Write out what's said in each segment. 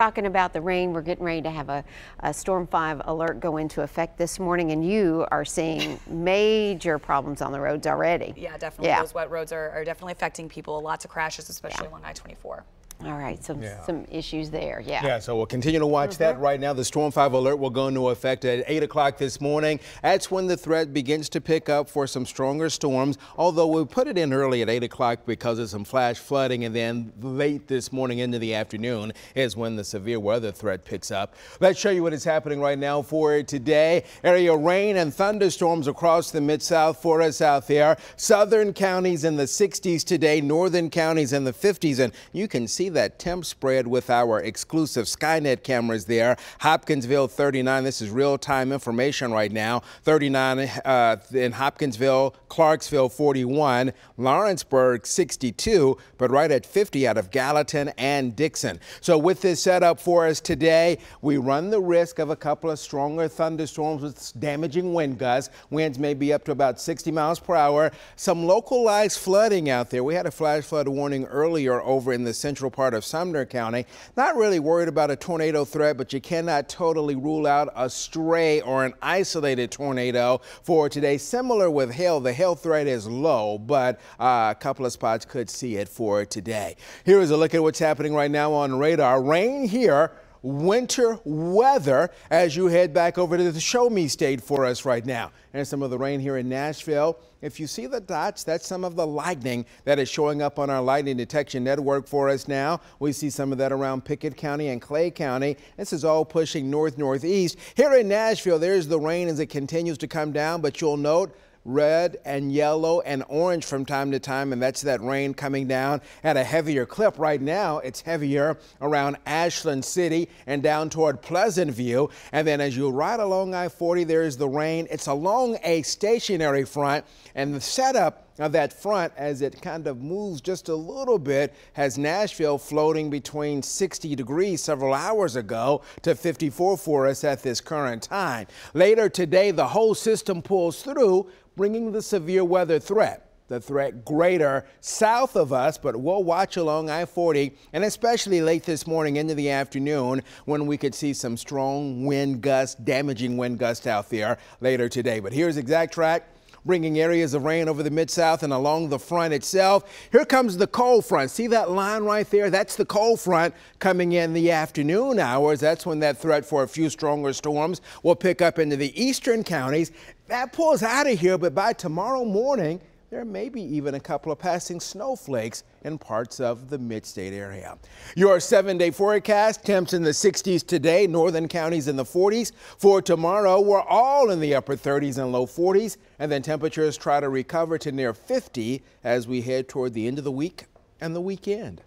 Talking about the rain, we're getting ready to have a, a, Storm 5 alert go into effect this morning, and you are seeing major problems on the roads already. Yeah, definitely. Yeah. Those wet roads are, are definitely affecting people. Lots of crashes, especially yeah. along I 24. All right, some yeah. some issues there, yeah. Yeah, so we'll continue to watch mm -hmm. that mm-hmm. right now. The Storm 5 alert will go into effect at 8 o'clock this morning. That's when the threat begins to pick up for some stronger storms, although we put it in early at 8 o'clock because of some flash flooding, and then late this morning into the afternoon is when the severe weather threat picks up. Let's show you what is happening right now for today. Area rain and thunderstorms across the Mid-South for us out there. Southern counties in the 60s today, northern counties in the 50s, and you can see that temp spread with our exclusive Skynet cameras there. Hopkinsville 39. This is real time information right now. 39 uh, in Hopkinsville, Clarksville 41, Lawrenceburg 62, but right at 50 out of Gallatin and Dickson. So with this setup for us today, we run the risk of a couple of stronger thunderstorms with damaging wind gusts. Winds may be up to about 60 miles per hour. Some localized flooding out there. We had a flash flood warning earlier over in the central part of Sumner County. Not really worried about a tornado threat, but you cannot totally rule out a stray or an isolated tornado for today. Similar with hail, the hail threat is low, but uh, a couple of spots could see it for today. Here is a look at what's happening right now on radar. Rain here winter weather as you head back over to the Show Me State for us right now. And some of the rain here in Nashville. If you see the dots, that's some of the lightning that is showing up on our lightning detection network for us now. We see some of that around Pickett County and Clay County. This is all pushing north northeast. Here in Nashville, there's the rain as it continues to come down, but you'll note red and yellow and orange from time to time, and that's that rain coming down at a heavier clip. Right now, it's heavier around Ashland City and down toward Pleasant View. And then as you ride along I-40, there's the rain. It's along a stationary front, and the setup of that front as it kind of moves just a little bit has Nashville floating between 60 degrees several hours ago to 54 for us at this current time. Later today, the whole system pulls through bringing the severe weather threat the threat greater south of us, but we'll watch along I-40 and especially late this morning into the afternoon when we could see some strong wind gusts, damaging wind gusts out there later today. But here's exact track bringing areas of rain over the mid-south and along the front itself. Here comes the cold front. See that line right there? That's the cold front coming in the afternoon hours. That's when that threat for a few stronger storms will pick up into the eastern counties that pulls out of here, but by tomorrow morning, there may be even a couple of passing snowflakes in parts of the mid-state area. Your seven-day forecast, temps in the 60s today, northern counties in the 40s. For tomorrow, we're all in the upper 30s and low 40s, and then temperatures try to recover to near 50 as we head toward the end of the week and the weekend.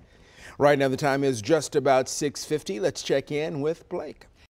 Right now, the time is just about 6.50. Let's check in with Blake.